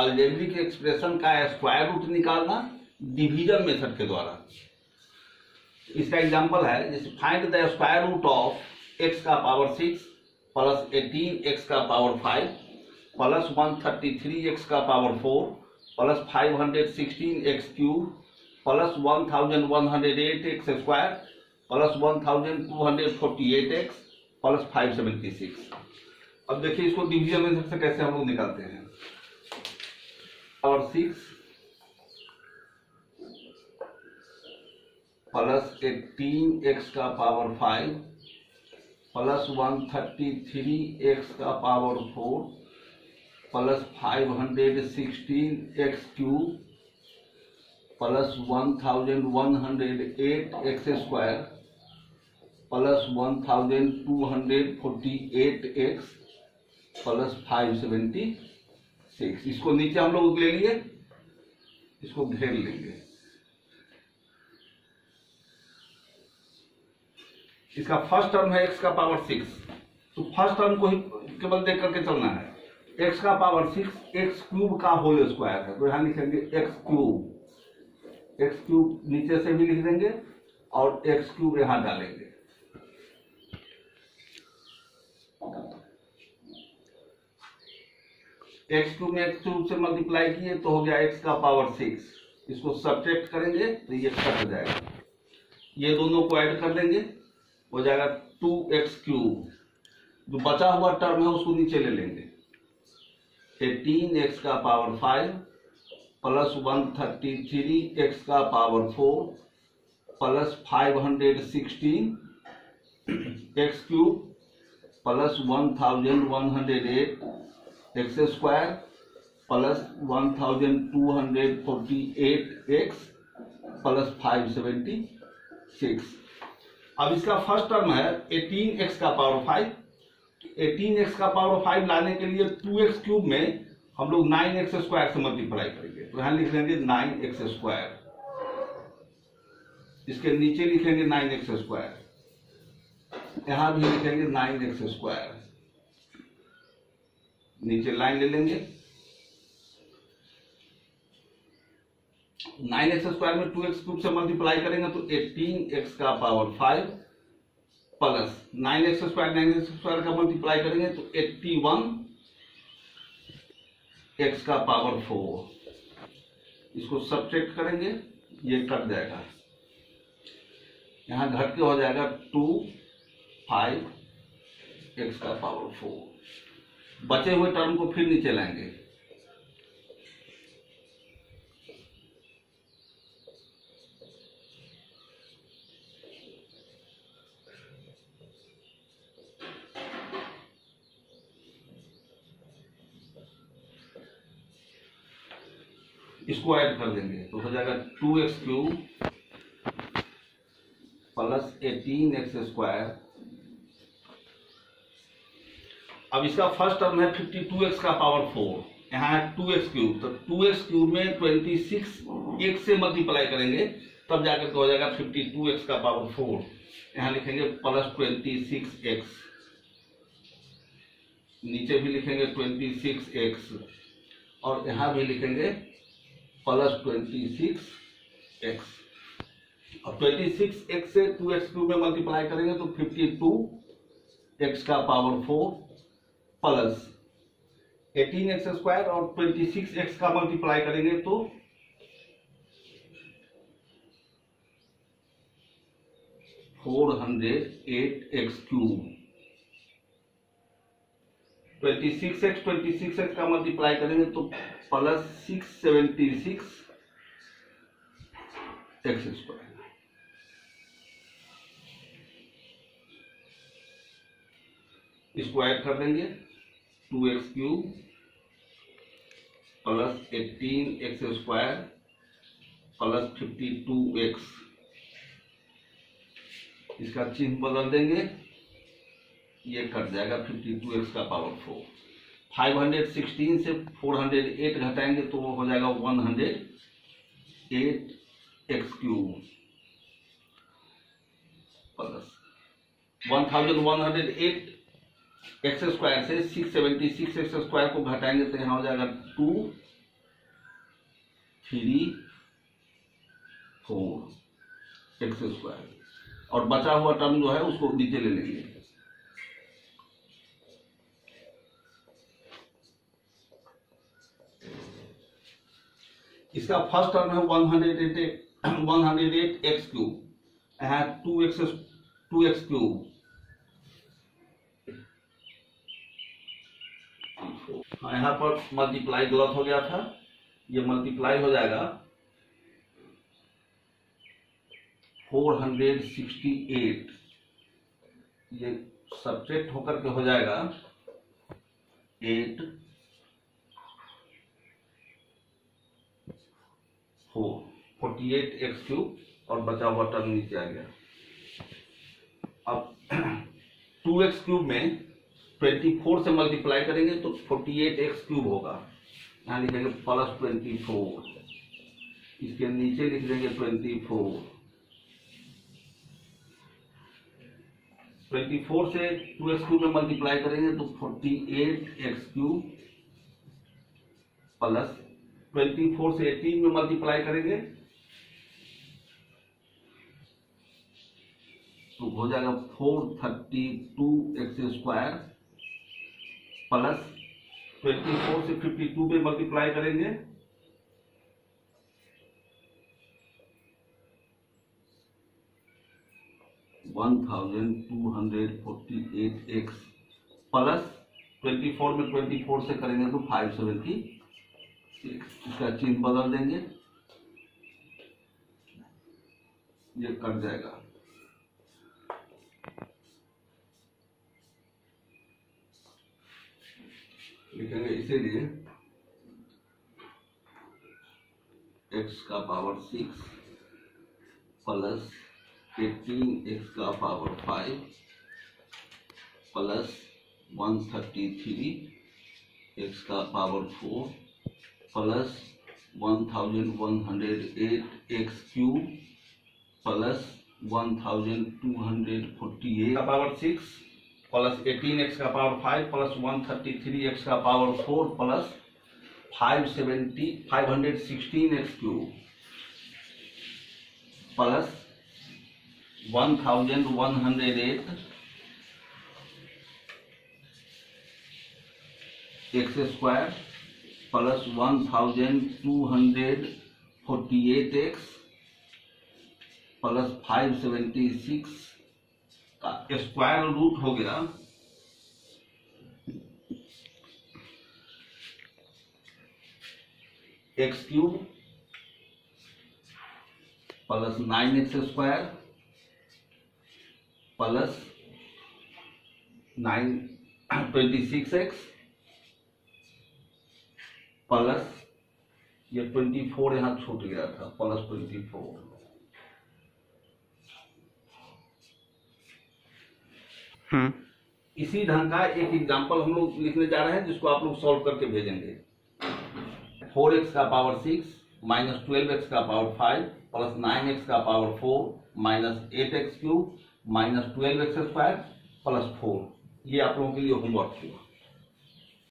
Algebraic expression का square root निकालना division method के द्वारा। इसका एग्जांपल है, जैसे find the square root of x का power six plus eighteen x का power five plus one thirty three x का power four plus five hundred sixteen x cube plus one thousand one hundred eight x square plus one thousand two hundred forty eight x plus five seventy six अब देखिए इसको division method से कैसे हम लोग निकालते हैं। और सिक्स प्लस एटीन एक्स का power five plus one thirty three x का power four plus five hundred sixteen x cube plus one thousand one hundred eight x square plus one thousand two hundred forty eight x plus five seventy six इसको नीचे हम लोग ले लिए, इसको घेर लेंगे। इसका फ़र्स्ट टर्म है एक्स का पावर सिक्स तो फ़र्स्ट टर्म को ही केवल देख करके चलना है। एक्स का पावर सिक्स एक्स क्यूब का होल स्क्वायर है। तो यहाँ लिखेंगे एक्स क्यूब एक्स क्यूब नीचे से भी लिख देंगे और एक्स क्यूब यहाँ डालेंगे। एक्स क्यूब में एक्स क्यूब से मल्टीप्लाई किए तो हो गया एक्स का पावर सिक्स इसको सब्ट्रैक्ट करेंगे तो ये कट जाएगा। ये दोनों को ऐड कर देंगे हो जाएगा टू एक्स क्यूब जो बचा हुआ टर्म है उसको नीचे ले लेंगे। एटीन एक्स का power five plus one thirty three x का power four plus five hundred sixteen x cube plus one thousand one hundred eight x square plus one thousand two hundred forty eight x plus five seventy six अब इसका first term है eighteen x का power five eighteen x का power five लाने के लिए two x cube में हम लोग नाइन एक्स स्क्वायर से मल्टीप्लाई करेंगे। तो यहाँ लिख लेंगे नाइन एक्स स्क्वायर इसके नीचे लिखेंगे नाइन एक्स स्क्वायर यहाँ भी लिखेंगे नाइन एक्स स्क्वायर नीचे लाइन ले लेंगे। नाइन एक्स स्क्वायर में टू एक्स क्यूब से मल्टीप्लाई करेंगे तो एटीन एक्स का power five plus nine x square, nine x square का मल्टीप्लाई करेंगे तो एट्टी वन एक्स का पावर फोर। इसको सब्ट्रैक्ट करेंगे, ये कट जाएगा। यहाँ घट के हो जाएगा टू फाइव एक्स का पावर फोर। बचे हुए टर्म को फिर नीचे लाएँगे। इसको ऐड कर देंगे। तो हो जाएगा two x cube plus eighteen x square अब इसका फ़र्स्ट टर्म है फिफ्टी टू एक्स का पावर फोर यहाँ है टू एक्स क्यूब तो टू एक्स क्यूब में ट्वेंटी सिक्स एक्स से मल्टीप्लाई करेंगे, तब जाकर हो जाएगा फिफ्टी टू एक्स का पावर फोर यहाँ लिखेंगे प्लस ट्वेंटी सिक्स एक्स नीचे भी लिखेंगे ट्वेंटी सिक्स एक्स और यहाँ भी लिखेंगे प्लस ट्वेंटी सिक्स एक्स और ट्वेंटी सिक्स एक्स से टू एक्स क्यूब में मल्टीप्लाई करेंगे तो फिफ्टी टू एक्स का power four plus eighteen x square और ट्वेंटी सिक्स एक्स का मल्टीप्लाई करेंगे तो four hundred eight x cube twenty six x twenty six x का मल्टीप्लाई करेंगे तो plus six seventy six x square square कर देंगे। Two x cube plus eighteen x square plus fifty two x इसका चिन्ह बदल देंगे। ये कट जाएगा फिफ्टी टू एक्स का power four five hundred sixteen से फोर हंड्रेड एट घटाएँगे तो वो हो जाएगा one hundred eight x cube plus one thousand one hundred eight x square से six seventy six x square को घटाएँगे तो यहाँ हो जाएगा two three four x square और बचा हुआ टर्म जो है उसको नीचे ले लेंगे। इसका फ़र्स्ट टर्म है one hundred eight one hundred eight x cube two x two x cube हाँ यहाँ पर मल्टीप्लाई गलत हो गया था। ये मल्टीप्लाई हो जाएगा फोर हंड्रेड सिक्सटी एट ये सब्जेक्ट होकर के हो जाएगा eight four forty eight x cube और बचा हुआ टर्म नीचे आ गया। अब टू एक्स क्यूब में ट्वेंटी फोर से मल्टीप्लाई करेंगे तो फोर्टी एट एक्स क्यूब होगा। यहाँ लिखेंगे प्लस ट्वेंटी फोर। इसके नीचे लिख देंगे ट्वेंटी फोर। ट्वेंटी फोर से टू एक्स क्यूब में मल्टीप्लाई करेंगे तो forty eight x cube plus twenty four से एटीन में मल्टीप्लाई करेंगे तो हो जाएगा four thirty two x square. Plus twenty four से फिफ्टी टू में मल्टीप्लाई करेंगे। One thousand two hundred forty eight x plus twenty four में ट्वेंटी फोर से करेंगे तो फाइव सेवेंटी सिक्स। इसका चिन्ह बदल देंगे। ये कट जाएगा। लिखेंगे इसीलिए एक्स का power six plus eighteen x का power five plus one thirty three x का power four plus one thousand one hundred eight x cube plus one thousand two hundred forty eight का power six plus eighteen x का power five plus one thirty three x का power four plus five seventy five hundred sixteen x cube plus one thousand one hundred eight x square plus one thousand two hundred forty eight x plus five seventy six square root हो गया x cube plus nine x square plus nine twenty six x plus ये twenty four यहाँ छूट गया था plus twenty four इसी ढंग का एक एग्ज़ाम्पल हम लोग लिखने जा रहे हैं, जिसको आप लोग सॉल्व करके भेजेंगे। फोर एक्स का power six minus twelve x का power five plus nine x का power four minus eight x cube minus twelve x square plus four ये आप लोगों के लिए होमवर्क हुआ